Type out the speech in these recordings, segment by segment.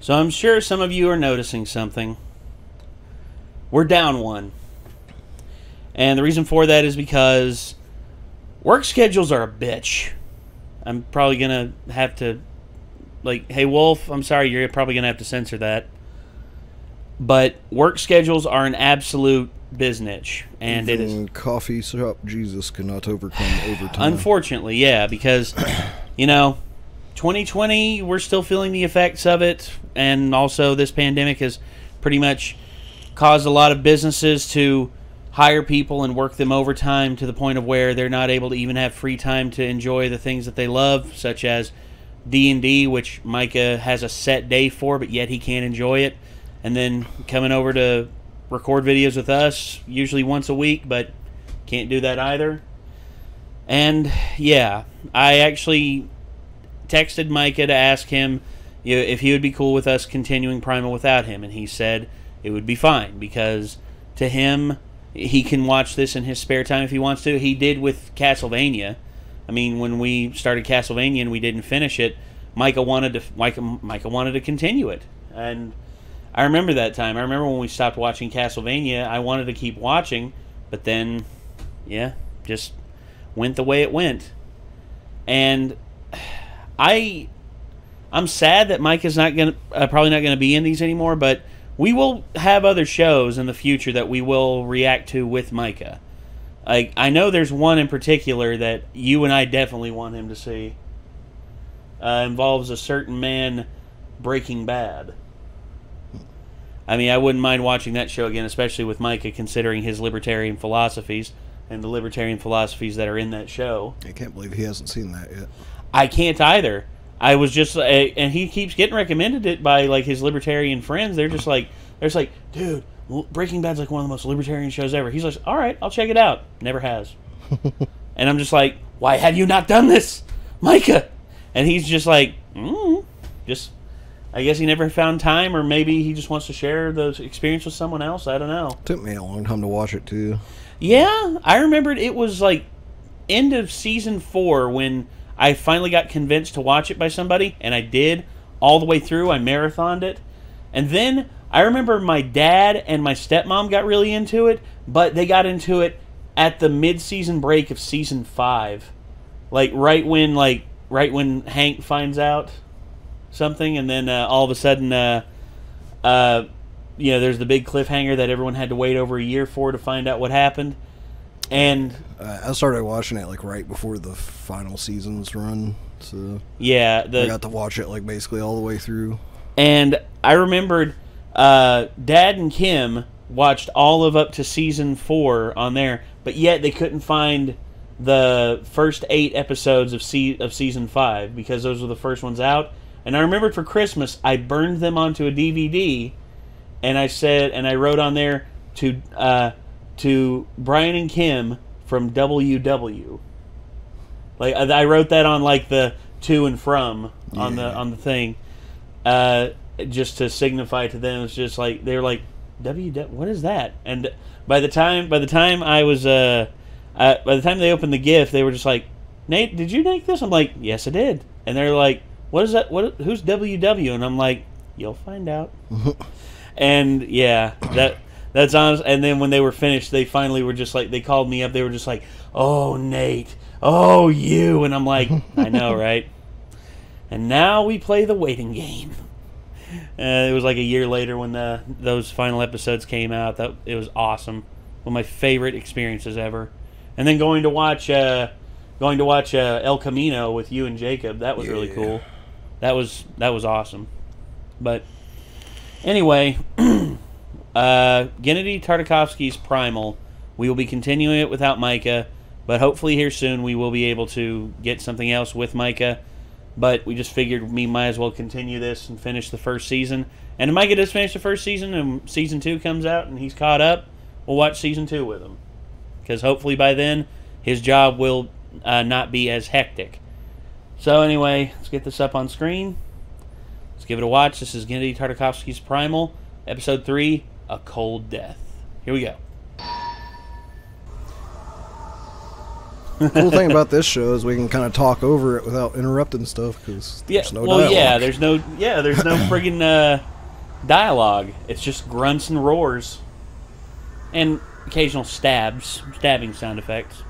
So I'm sure some of you are noticing something. We're down one. And the reason for that is because work schedules are a bitch. I'm probably going to have to, like, hey, Wolf, I'm sorry, you're probably going to have to censor that. But work schedules are an absolute biznitch. And it is. Even coffee shop Jesus cannot overcome overtime. Unfortunately, yeah, because, you know, 2020, we're still feeling the effects of it. And also, this pandemic has pretty much caused a lot of businesses to hire people and work them overtime to the point of where they're not able to even have free time to enjoy the things that they love, such as D&D, which Micah has a set day for, but yet he can't enjoy it. And then coming over to record videos with us, usually once a week, but can't do that either. And yeah, I actually texted Micah to ask him if he would be cool with us continuing Primal without him, and he said it would be fine because to him, he can watch this in his spare time if he wants to. He did with Castlevania. I mean, when we started Castlevania and we didn't finish it, Micah wanted to Micah, Micah wanted to continue it, and I remember that time. I remember when we stopped watching Castlevania. I wanted to keep watching, but then, yeah, just went the way it went, and I I'm sad that Mike is not gonna uh, probably not gonna be in these anymore, but we will have other shows in the future that we will react to with Micah. I I know there's one in particular that you and I definitely want him to see. Uh, involves a certain man Breaking Bad. I mean, I wouldn't mind watching that show again, especially with Micah, considering his libertarian philosophies and the libertarian philosophies that are in that show. I can't believe he hasn't seen that yet. I can't either. I was just, uh, and he keeps getting recommended it by like his libertarian friends. They're just like, they're just like, dude, Breaking Bad's like one of the most libertarian shows ever. He's like, all right, I'll check it out. Never has. and I'm just like, why have you not done this, Micah? And he's just like, mm, just, I guess he never found time, or maybe he just wants to share the experience with someone else. I don't know. Took me a long time to watch it too. Yeah, I remembered it was like end of season four when I finally got convinced to watch it by somebody, and I did all the way through. I marathoned it. And then I remember my dad and my stepmom got really into it, but they got into it at the mid-season break of season 5. Like right when like right when Hank finds out something and then uh, all of a sudden uh uh you know, there's the big cliffhanger that everyone had to wait over a year for to find out what happened. And Uh, I started watching it like right before the final seasons run, so yeah, the I got to watch it like basically all the way through. And I remembered uh, Dad and Kim watched all of up to season four on there, but yet they couldn't find the first eight episodes of se- of season five because those were the first ones out. And I remembered for Christmas I burned them onto a DVD, and I said, and I wrote on there to uh, to Brian and Kim from WW. Like I I wrote that on like the to and from on the on the thing uh, just to signify to them. It's just like they're like, "W, what is that?" And by the time by the time I was uh, uh, by the time they opened the gift, they were just like, "Nate, did you make this?" I'm like, "Yes, I did." And they're like, "What is that? What? Who's WW?" And I'm like, "You'll find out." and yeah, that. That's honest. And then when they were finished, they finally were just like they called me up. They were just like, "Oh, Nate, oh you," and I'm like, "I know, right?" And now we play the waiting game. Uh, it was like a year later when the those final episodes came out. That it was awesome. One of my favorite experiences ever. And then going to watch uh, going to watch uh, El Camino with you and Jacob. That was really cool. That was that was awesome. But anyway, uh, Gennady Tartakovsky's Primal. We will be continuing it without Micah, but hopefully here soon we will be able to get something else with Micah. But we just figured we might as well continue this and finish the first season. And if Micah does finish the first season and season two comes out and he's caught up, we'll watch season two with him. Because hopefully by then his job will uh, not be as hectic. So anyway, let's get this up on screen. Let's give it a watch. This is Gennady Tartakovsky's Primal, Episode 3, A Cold Death. Here we go. cool thing about this show is we can kind of talk over it without interrupting stuff because Yeah. there's no well, dialogue. yeah. There's no. Yeah. There's no friggin' uh, dialogue. It's just grunts and roars, and occasional stabs, stabbing sound effects.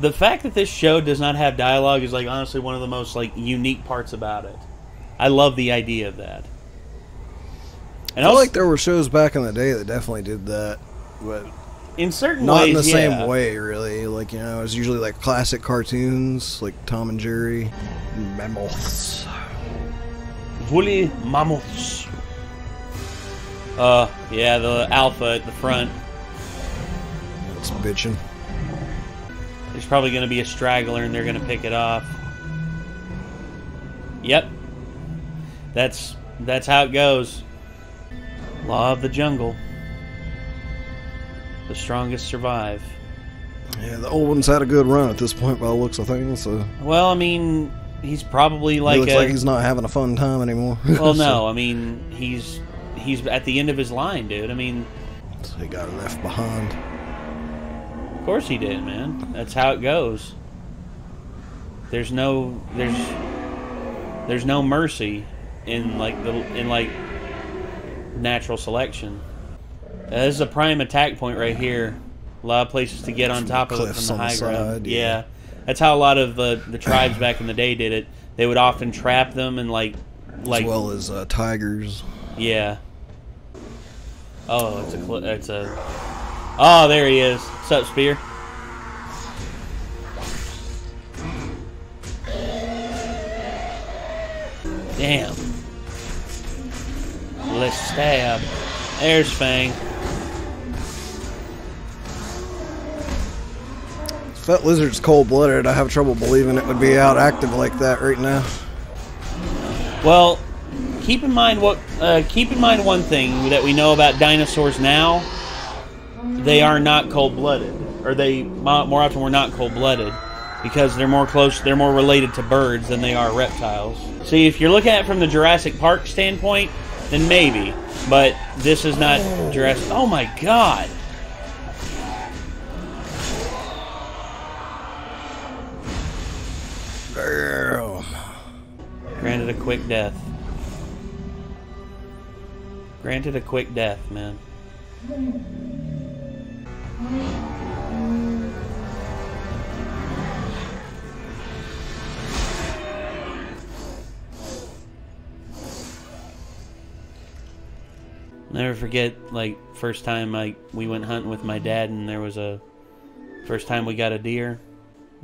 The fact that this show does not have dialogue is like honestly one of the most like unique parts about it. I love the idea of that. And I feel like there were shows back in the day that definitely did that, but in certain not ways, in the yeah. same way, really. Like you know, it was usually like classic cartoons, like Tom and Jerry, Mammoths. Woolly mammoths. Uh, yeah, the alpha at the front. It's bitching. There's probably going to be a straggler and they're going to pick it off. Yep. That's that's how it goes. Law of the jungle. The strongest survive. Yeah, the old one's had a good run at this point by the looks of things. So Well, I mean, he's probably he like looks a, like he's not having a fun time anymore. Well, So- no, I mean, he's he's at the end of his line, dude. I mean, so he got left behind. Of course he did, man. That's how it goes. There's no there's there's no mercy in like the in like natural selection. Uh, this is a prime attack point right here. A lot of places to get on top of it from the high the ground. side, yeah. yeah. that's how a lot of uh, the tribes back in the day did it. They would often trap them and like like as well as uh, tigers. yeah. Oh, it's a it's a. Oh, there he is. What's up, Spear? Damn. Let's stab. There's Fang. If that lizard's cold blooded, I have trouble believing it would be out active like that right now. Well, keep in mind what. Uh, keep in mind one thing that we know about dinosaurs now. They are not cold-blooded, or they more often were not cold-blooded, because they're more close. They're more related to birds than they are reptiles. See, if you're looking at it from the Jurassic Park standpoint, then maybe. But this is not Jurassic. Oh my God! Damn. Granted a quick death. Granted a quick death, man. Never forget, like first time I we went hunting with my dad, and there was a first time we got a deer.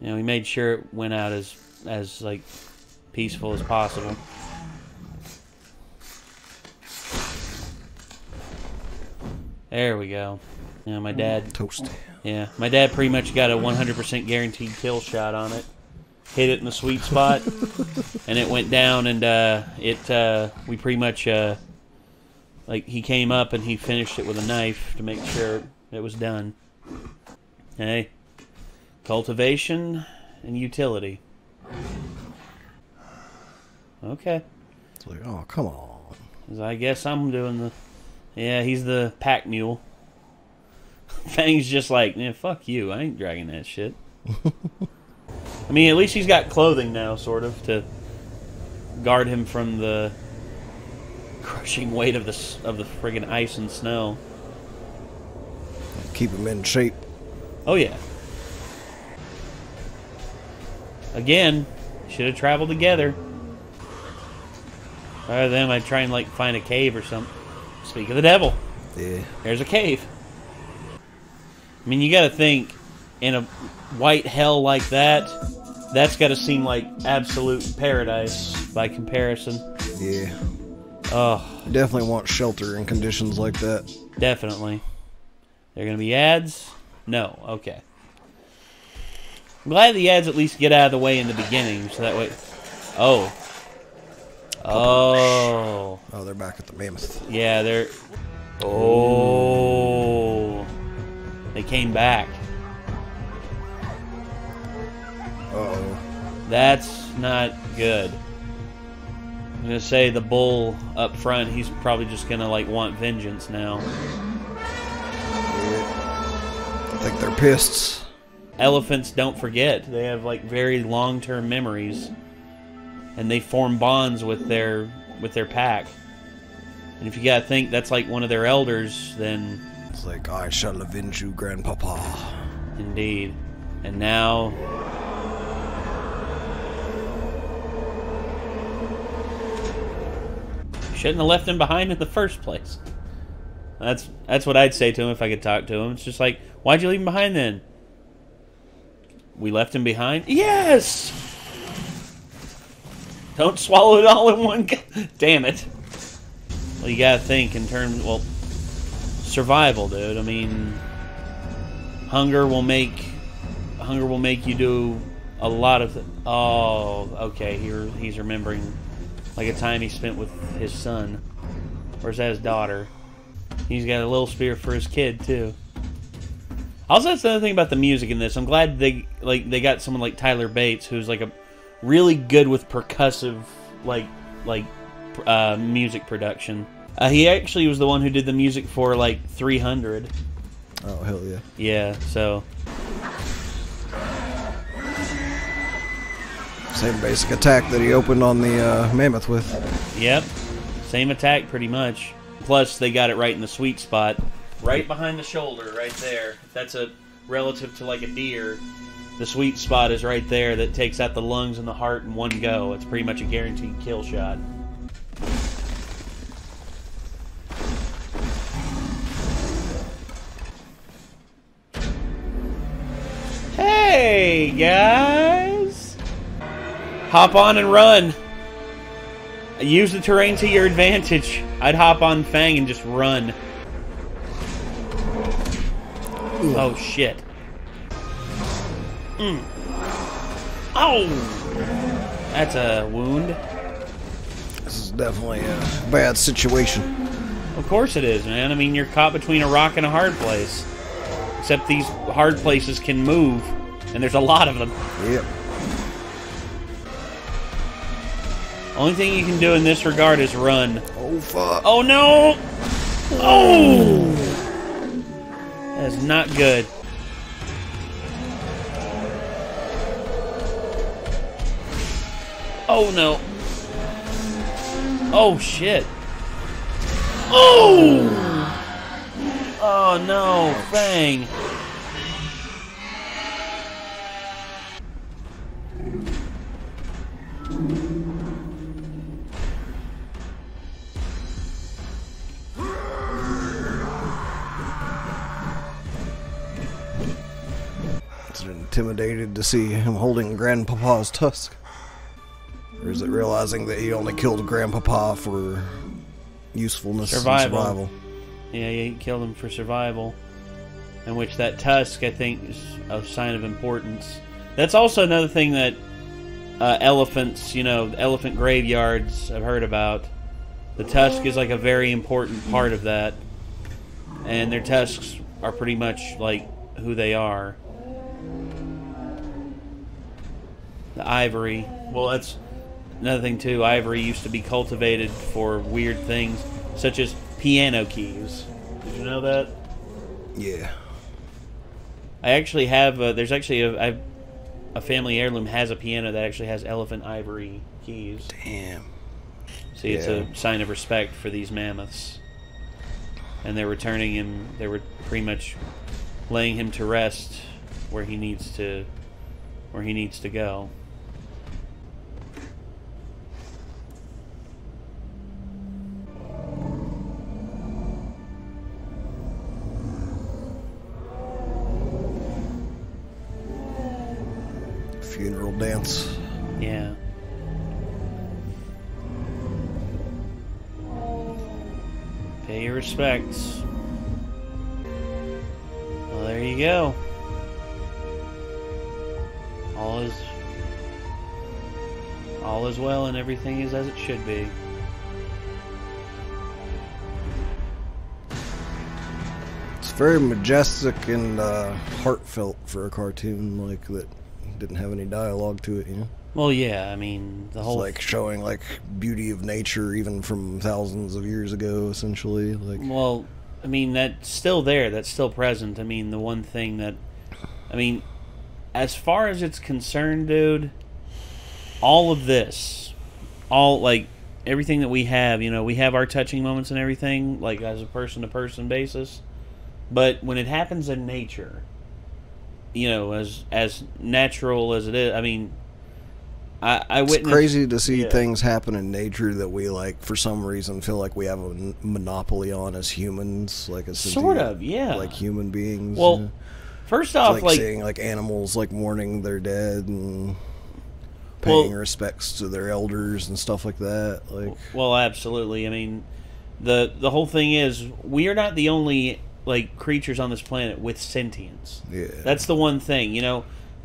You know, we made sure it went out as as like peaceful as possible. There we go. Yeah, my dad. Toast. Yeah, my dad pretty much got a 100% guaranteed kill shot on it. Hit it in the sweet spot, and it went down. And uh, it uh, we pretty much uh, like he came up and he finished it with a knife to make sure it was done. Hey, cultivation and utility. Okay. It's like, oh, come on. I guess I'm doing the. Yeah, he's the pack mule. Fang's just like, yeah, fuck you. I ain't dragging that shit. I mean, at least he's got clothing now, sort of, to guard him from the crushing weight of the of the friggin' ice and snow. Keep him in shape. Oh yeah. Again, should have traveled together. Rather than I try and like find a cave or something. Speak of the devil. Yeah. There's a cave. I mean, you got to think in a white hell like that, that's got to seem like absolute paradise by comparison. Yeah. Oh, You definitely want shelter in conditions like that. definitely. There going to be ads? No. Okay. I'm glad the ads at least get out of the way in the beginning, so that way. Oh. Oh. Oh, they're back at the mammoth. Yeah, they're. Oh. They came back. Oh. That's not good. I'm gonna say the bull up front. He's probably just gonna like want vengeance now. Yeah. I think they're pissed. elephants don't forget. They have like very long-term memories, and they form bonds with their with their pack. And if you gotta think that's like one of their elders, then It's like, I shall avenge you, Grandpapa. indeed. And now shouldn't have left him behind in the first place. That's that's what I'd say to him if I could talk to him. It's just like, why'd you leave him behind then? We left him behind? Yes! Don't swallow it all in one Damn it. Well, you gotta think in terms, well, survival, dude. I mean, hunger will make hunger will make you do a lot of. Oh, okay. Here he's remembering like a time he spent with his son, or is that his daughter? He's got a little spear for his kid too. Also, that's the other thing about the music in this. I'm glad they like they got someone like Tyler Bates, who's like a really good with percussive like like uh, music production. Uh, he actually was the one who did the music for like 300. Oh, hell yeah. Yeah, so Same basic attack that he opened on the uh, mammoth with. Yep. Same attack pretty much. Plus they got it right in the sweet spot. Right behind the shoulder, right there. That's a relative to like a deer, the sweet spot is right there that takes out the lungs and the heart in one go. It's pretty much a guaranteed kill shot. Hey guys! Hop on and run. Use the terrain to your advantage. I'd hop on Fang and just run. Oh shit. Mm. Oh! That's a wound. This is definitely a bad situation. Of course it is, man. I mean, you're caught between a rock and a hard place. Except these hard places can move, and there's a lot of them. Yep. Only thing you can do in this regard is run. Oh, fuck. Oh no! Oh! That is not good. Oh no. Oh shit. Oh! Oh no, Fang. Is it intimidated to see him holding Grandpapa's tusk? Or is it realizing that he only killed Grandpapa for usefulness Survival. and survival? Yeah, he killed him for survival. In which that tusk, I think, is a sign of importance. That's also another thing that uh, elephants, you know, elephant graveyards, I've heard about. The tusk is like a very important part of that. And their tusks are pretty much like who they are. The ivory. Well, that's another thing, too. Ivory used to be cultivated for weird things, such as piano keys. Did you know that? Yeah. I actually have. A, there's actually a, family heirloom has a piano that actually has elephant ivory keys. Damn. See, it's a sign of respect for these mammoths, and they're returning him. They were pretty much laying him to rest where he needs to, where he needs to go. Yeah. Pay your respects. Well, there you go. All is all is well and everything is as it should be. It's very majestic and uh, heartfelt for a cartoon like that didn't have any dialogue to it, you know? Well, yeah, I mean the It's whole like showing like beauty of nature even from thousands of years ago essentially. Like Well, I mean that's still there. That's still present. I mean the one thing that, I mean, as far as it's concerned, dude, all of this, all like everything that we have, you know, we have our touching moments and everything, like as a person to person basis. But when it happens in nature, you know, as as natural as it is, I mean, I, I It's witnessed crazy to see yeah. things happen in nature that we like for some reason feel like we have a monopoly on as humans, like as Sort of, yeah. like human beings. Well, yeah. First off, like, like, seeing like animals like mourning their dead and paying Well- respects to their elders and stuff like that. Like, Well, absolutely. I mean, the the whole thing is we are not the only like creatures on this planet with sentience. yeah, That's the one thing, you know.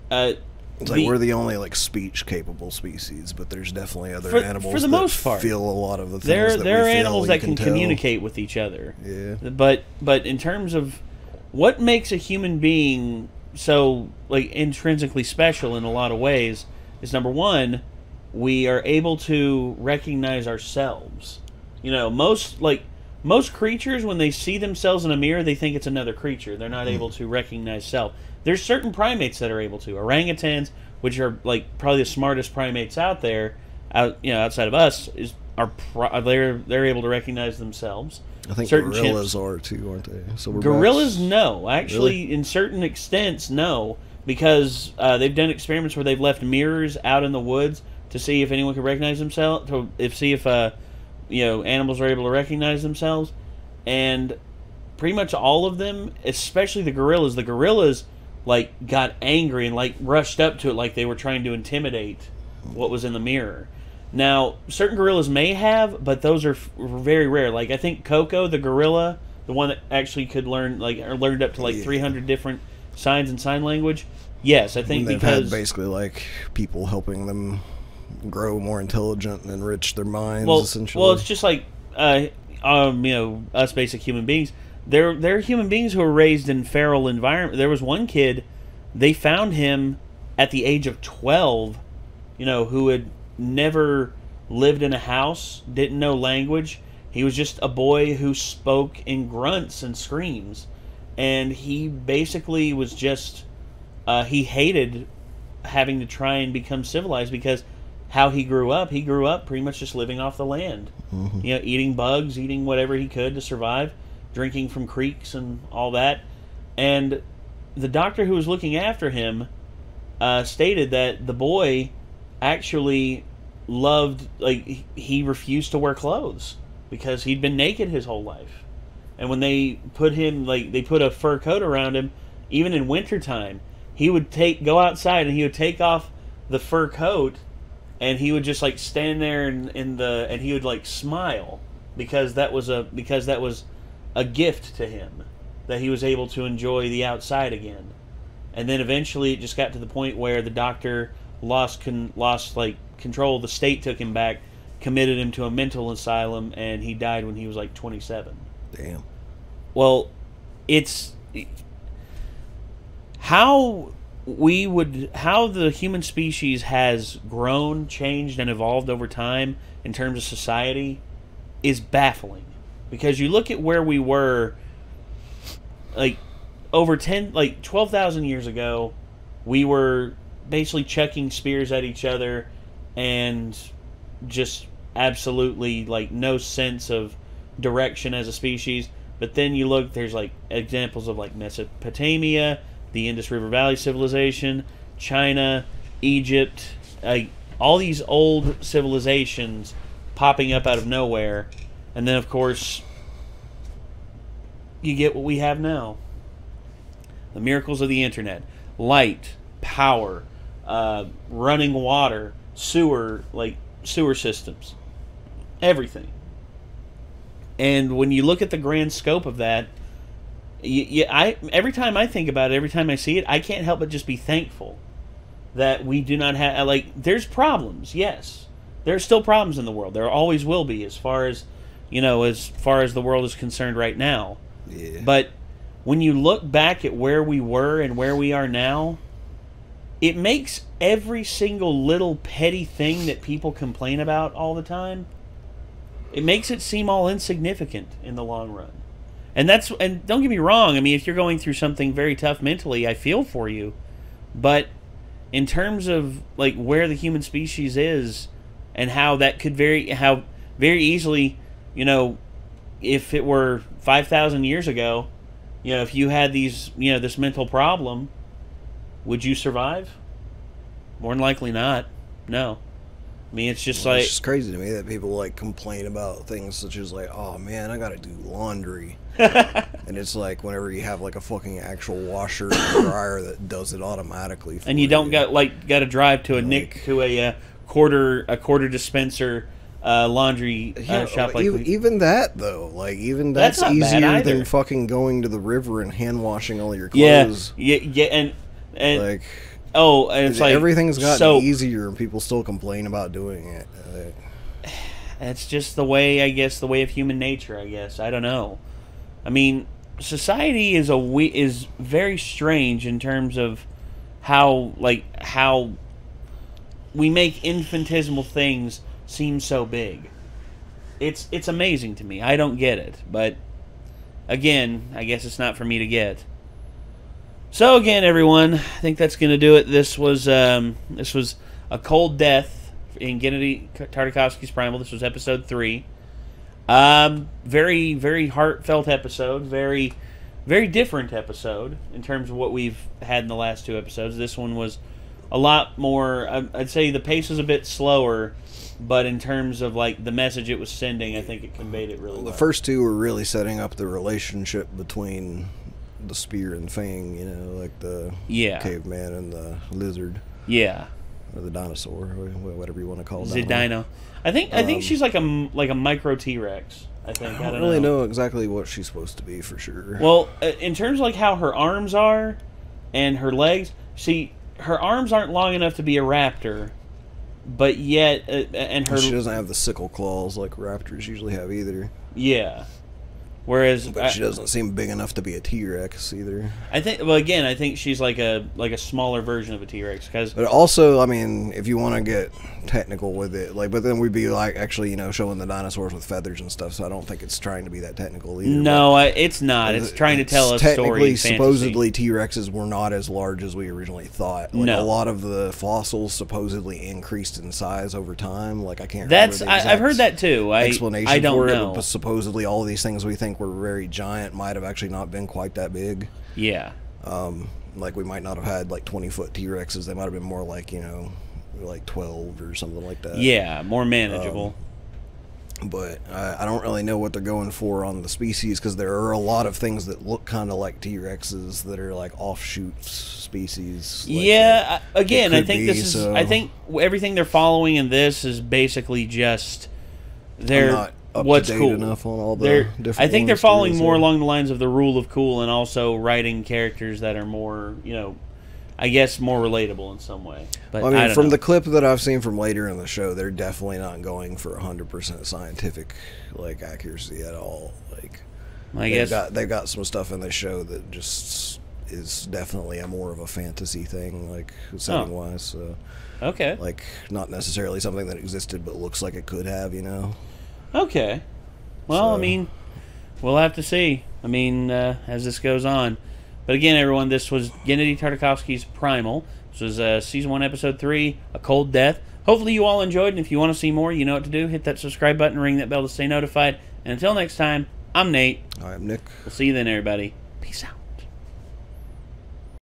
Uh, it's like we- we're the only like speech capable species, but there's definitely other For- animals for the that most part. feel a lot of the things there that there are feel, animals that can, tell. communicate with each other. Yeah, But but in terms of what makes a human being so like intrinsically special in a lot of ways is number one, we are able to recognize ourselves. You know, most like most creatures when they see themselves in a mirror, they think it's another creature. They're not hmm. able to recognize self. There's certain primates that are able to. Orangutans, which are like probably the smartest primates out there, out you know outside of us, is are pro- they're they're able to recognize themselves. I think Certain gorillas chimps- are too, aren't they? So Gorillas, no. Actually, in certain extents, no, because uh, they've done experiments where they've left mirrors out in the woods to see if anyone can recognize themselves, to if see if uh, you know animals are able to recognize themselves, and pretty much all of them, especially the gorillas, the gorillas like got angry and like rushed up to it like they were trying to intimidate what was in the mirror. Now, certain gorillas may have, but those are f- very rare. Like I think Koko, the gorilla, the one that actually could learn like or learned up to like Yeah. 300 different signs and sign language. Yes, I think they've because had basically like people helping them grow more intelligent and enrich their minds. well, essentially, well, it's just like uh, um, you know, us basic human beings. They're they're human beings who are raised in feral environment. There was one kid, they found him at the age of twelve, you know, who had never lived in a house, didn't know language. He was just a boy who spoke in grunts and screams, and he basically was just uh, he hated having to try and become civilized because how he grew up, he grew up pretty much just living off the land. You know, eating bugs, eating whatever he could to survive, drinking from creeks and all that. And the doctor who was looking after him uh, stated that the boy actually loved like he- refused to wear clothes because he'd been naked his whole life. And when they put him like they put a fur coat around him, even in wintertime, he would take go outside and he would take off the fur coat and he would just like stand there in, in the and he would like smile because that was a because that was a gift to him that he was able to enjoy the outside again. And then eventually it just got to the point where the doctor lost con- lost like control. The state took him back committed him to a mental asylum and he died when he was like 27 damn. well, it's how we would how the human species has grown, changed, and evolved over time in terms of society is baffling because you look at where we were like over 10 like 12,000 years ago we were basically chucking spears at each other and just absolutely like no sense of direction as a species. But then you look, there's like examples of like Mesopotamia, the Indus River Valley civilization, China, Egypt, like all these old civilizations popping up out of nowhere. And then, of course, you get what we have now the miracles of the internet light, power, uh, running water, sewer, like sewer systems, everything. And when you look at the grand scope of that, you, you, I every time I think about it, every time I see it, I can't help but just be thankful that we do not have like. There's problems, yes. There's still problems in the world. There always will be, as far as you know, as far as the world is concerned right now. Yeah. But when you look back at where we were and where we are now, it makes every single little petty thing that people complain about all the time, it makes it seem all insignificant in the long run. And that's and don't get me wrong, I mean if you're going through something very tough mentally, I feel for you. But in terms of like where the human species is and how that could very how very easily, you know, if it were 5,000 years ago, you know, if you had these, you know, this mental problem, would you survive? More than likely not. No. I mean, it's just like it's just crazy to me that people like complain about things such as like, oh man, I gotta do laundry, and it's like whenever you have like a fucking actual washer and dryer that does it automatically, for and you don't got like got to drive to a nick to a uh, quarter a quarter dispenser uh, laundry uh, Yeah, shop like even, we- even that though, like even That's that's, easier than fucking going to the river and hand washing all your clothes. yeah, yeah, and and Like oh, and it's like everything's gotten soap. easier, and people still complain about doing it. Like, That's just the way, I guess, the way of human nature. I guess I don't know. I mean, society is a we is very strange in terms of how like how we make infinitesimal things seem so big. It's it's amazing to me. I don't get it, but again, I guess it's not for me to get. So again, everyone, I think that's going to do it. This was um, this was a cold death in Gennady Tartakovsky's Primal. This was episode three. Um, very very heartfelt episode. Very very different episode in terms of what we've had in the last two episodes. This one was a lot more. I- I'd say the pace was a bit slower, but in terms of like the message it was sending, I think it conveyed it really well. the first two were really setting up the relationship between the spear and fang. You know, like the Yeah. caveman and the lizard yeah, or the dinosaur, or whatever you want to call it. dino. I think I think Um, she's like a like a micro T Rex. I think I don't really know exactly what she's supposed to be for sure. Well, uh, in terms of like how her arms are and her legs, see, her arms aren't long enough to be a raptor, but yet, uh, and her she doesn't have the sickle claws like raptors usually have either. yeah. Whereas But I, she doesn't seem big enough to be a T Rex either. I think, well, again, I think she's like a like a smaller version of a T Rex because But also, I mean, if you want to get technical with it, like, but then we'd be like actually, you know, showing the dinosaurs with feathers and stuff. So I don't think it's trying to be that technical either. no, I, it's not. It's trying to tell a story. Technically, in supposedly T Rexes were not as large as we originally thought. Like, No. a lot of the fossils supposedly increased in size over time. Like I can't. That's I, I've heard that too. I explanation I don't for know. it, but supposedly all these things we think were very giant might have actually not been quite that big. yeah, Um, like we might not have had like 20 foot T Rexes. They might have been more like you know, like 12 or something like that. yeah, more manageable. But I, I don't really know what they're going for on the species because there are a lot of things that look kind of like T Rexes that are like offshoot species. like yeah, I- again, I think be, this is. so- I think everything they're following in this is basically just they're what's cool. enough on all the They're, different. I think they're following more along the lines of the rule of cool, and also writing characters that are more, you know, I guess more relatable in some way. But I mean, don't from know. the clip that I've seen from later in the show, they're definitely not going for 100% scientific like accuracy at all. Like, I they've guess got they've got some stuff in the show that just is definitely a more of a fantasy thing, like setting wise. So, okay, like, not necessarily something that existed, but looks like it could have. You know, okay. Well, I mean, we'll have to see. I mean, uh, as this goes on. But again, everyone, this was Gennady Tartakovsky's Primal. This was uh, season one, episode three, A Cold Death. Hopefully, you all enjoyed, and if you want to see more, you know what to do. Hit that subscribe button, ring that bell to stay notified. And until next time, I'm Nate. I'm Nick. We'll see you then, everybody. Peace out.